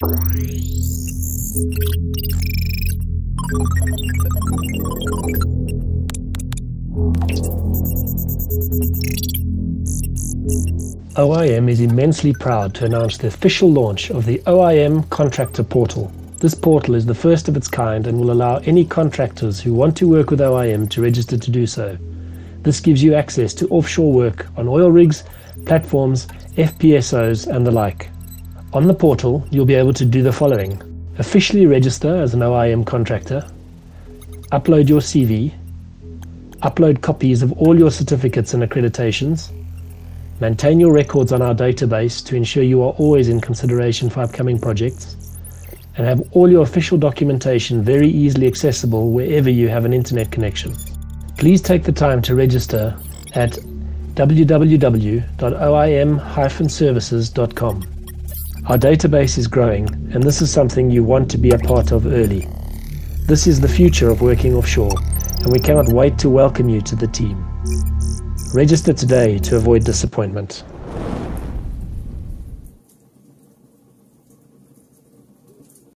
OIM is immensely proud to announce the official launch of the OIM Contractor Portal. This portal is the first of its kind and will allow any contractors who want to work with OIM to register to do so. This gives you access to offshore work on oil rigs, platforms, FPSOs, and the like. On the portal, you'll be able to do the following officially register as an OIM contractor, upload your CV, upload copies of all your certificates and accreditations, maintain your records on our database to ensure you are always in consideration for upcoming projects, and have all your official documentation very easily accessible wherever you have an internet connection. Please take the time to register at www.oim-services.com. Our database is growing, and this is something you want to be a part of early. This is the future of working offshore, and we cannot wait to welcome you to the team. Register today to avoid disappointment.